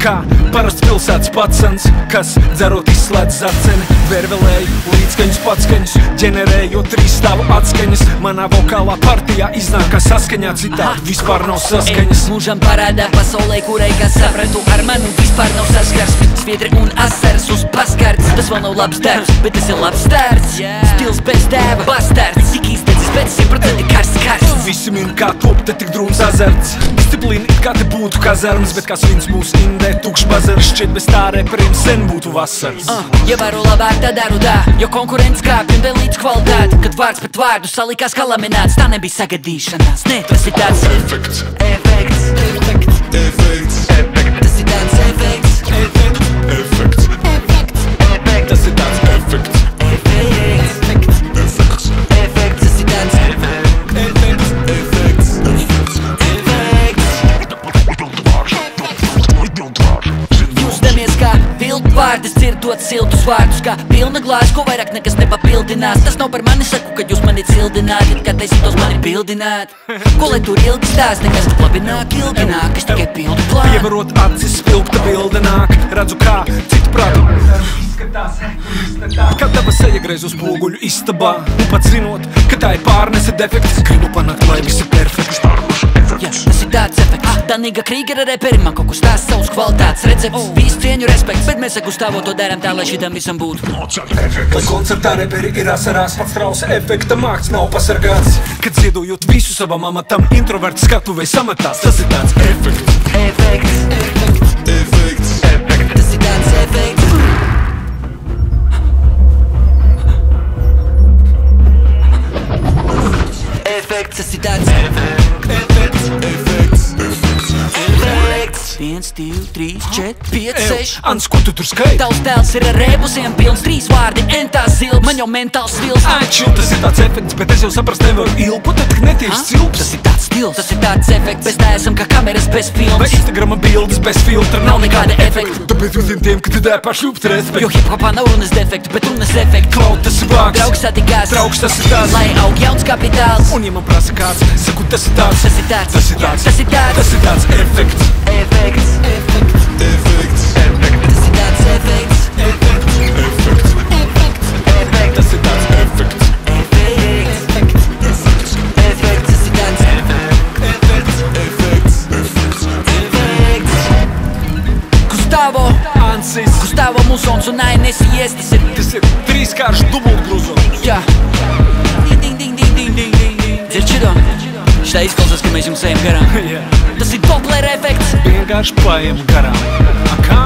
kā parasts pilsētas pacens Kas dzerot izslēdz zaceni Vervelēju līdzskaņus patskaņus Ģenerējot trīs stāvu atskaņas Manā vokālā partijā iznāk kā saskaņā citādi Vispār nav saskaņas. Mūžam parādā pasaulē, kurai kā sapratu Ar mani vispār nav saskarsmi Sviedri un asaras uz paskarts. Tas vēl nav labs darbs, bet tas ir labs starts Stils bez tēva, bastards. Tik Visi min kā top, te tik drūms azarts. Disciplīna it kā te būtu kazarmas Bet kā svins mūs indē, tukšs bazars Šķiet bez tā reperiem sen būtu vasars Uh, ja varu labāk, tad daru tā Jo konkurence kāpj un delīdz kvalitāti Kad vārds pret vārdu salikās kā laminēts Tā nebija sagadīšanās, nē, tas ir tāds Efekts, Jūstamies kā viltvārdi, dzirdot siltus vārdus Kā pilna glāze, ko vairāk nekas nepapildinās. Tas nav par mani saku, kad jūs mani cildināt. It kā taisītos mani bildināt Ko lai tur ilgi stāst, nekas labi nāk, ilgi nāk Es tikai pildu plānu Pievarot acis, spilgta bilde nāk. Redzu kā citu prātu. Izskatās Kad tava seja greiz uz poguļu istabā. Un pat zinot, ka tā ir pārnese defekts Gribu panākt, lai viss ir perfekts efekts Tā nīga Krīgera reperi man kaut ko stāst savus kvalitātes recepts. Visu cieņu respekts, bet mēs ar Gustavo to darām tā, lai šitam visam būtu. Lai koncertā reperi ir asarās Pats trausa efekta mākts nav pasargāts. Kad ziedojot visu savam amatam Introverts skatuvei samatās Tas ir tāds efekts. Efekts, Efekts. Tas ir tāds efekts. Efekts, tas ir tāds Efekts Efekts. Efekts 1, 2, 3, 4, 5, 6 Ans, ko tu tur skaiti? Tavs tēls ir ar rebusiem pilns Trīs vārdi, entās zilb Man jau mentāls vils. Aču, tas ir tāds efekts, bet es jau saprast nevaru ilpu Tad tik netieši cilps. Tas ir tāds stils, tas ir tāds efekts. Mēs neesam kā kameras bez Vai filmas Instagrama bildes bez filtra Nav nekāda efekta. Tāpēc visiem tiem, kad tu dēpā šūpt Jo respektu hiphopā nav runas defektu, bet runas efektu Kaut tas ir vāks. Draugs satikās, Draugs tas ir tāds. Lai aug jauns kapitāls. Un ja man prasa kāds, saku tas ir tāds. Tas ir tāds, Tas ir tāds. Tas ir tāds. Tas ir tāds efekts. Efekts Musons un Aines Ies Tas ir, Tas ir trīskārš dubultgruzums jā Ding, ding, ding, ding, ding, ding, ding, ding. Dzird šito? Šitā izklausās, ka mēs jums ejam garām Tas ir Doppler efekts Vienkārši paiem garām A kā?